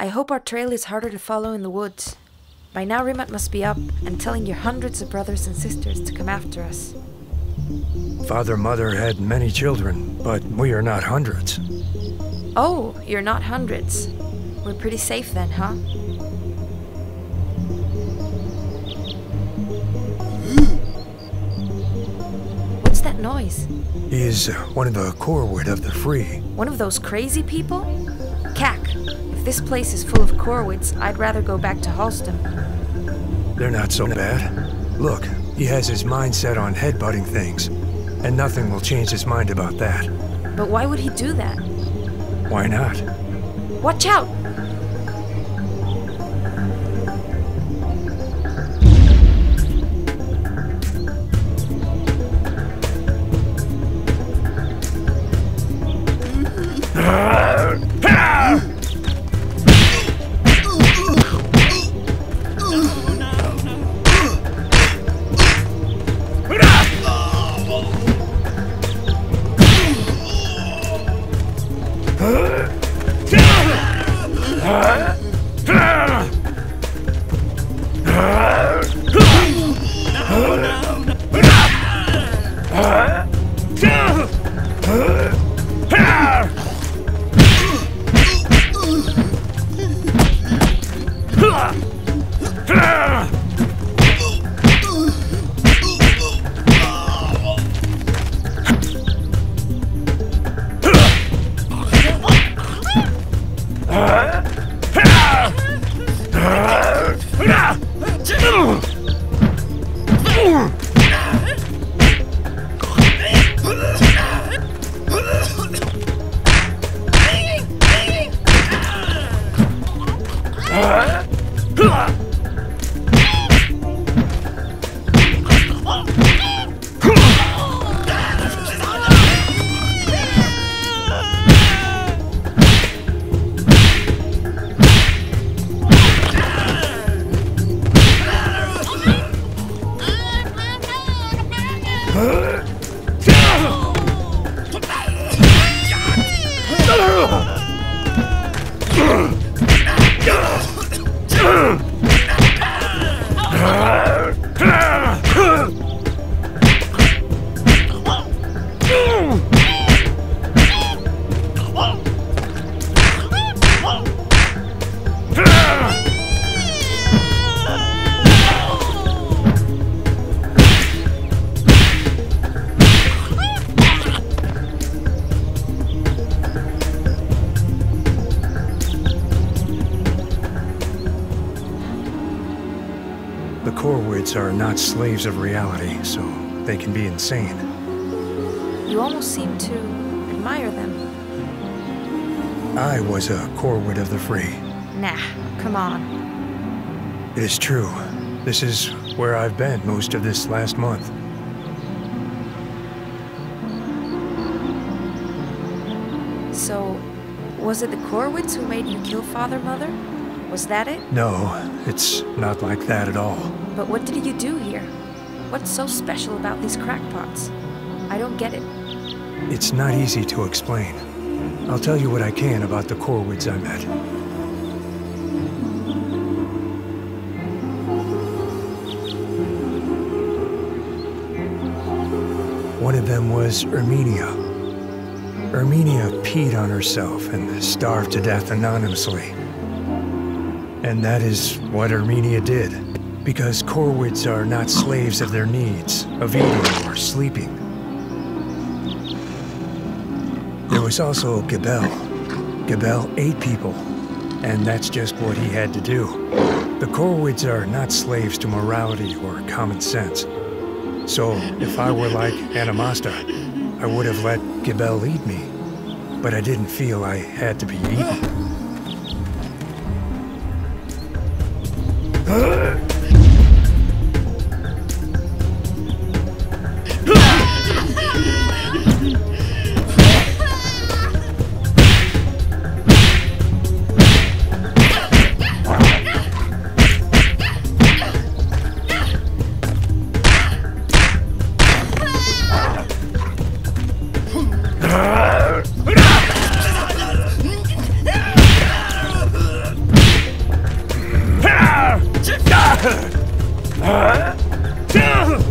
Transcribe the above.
I hope our trail is harder to follow in the woods. By now, Rimat must be up and telling your hundreds of brothers and sisters to come after us. Father Mother had many children, but we are not hundreds. Oh, you're not hundreds. We're pretty safe then, huh? What's that noise? He is uh, one of the Corwid of the Free. One of those crazy people? Ghat, if this place is full of Corwids, I'd rather go back to Halstedom. They're not so bad. Look, he has his mind set on headbutting things, and nothing will change his mind about that. But why would he do that? Why not? Watch out! Huh? The Corwids are not slaves of reality, so they can be insane. You almost seem to admire them. I was a Corwid of the Free. Nah, come on. It is true. This is where I've been most of this last month. So, was it the Corwids who made you kill Father Mother? Was that it? No, it's not like that at all. But what did you do here? What's so special about these crackpots? I don't get it. It's not easy to explain. I'll tell you what I can about the Corwids I met. One of them was Erminia. Erminia peed on herself and starved to death anonymously. And that is what Erminia did. Because Corwids are not slaves of their needs, of eating or sleeping. There was also Gabel. Gabel ate people, and that's just what he had to do. The Corwids are not slaves to morality or common sense. So, if I were like Anamasta, I would have let Gabel eat me. But I didn't feel I had to be eaten. Huh? Huh? Huh?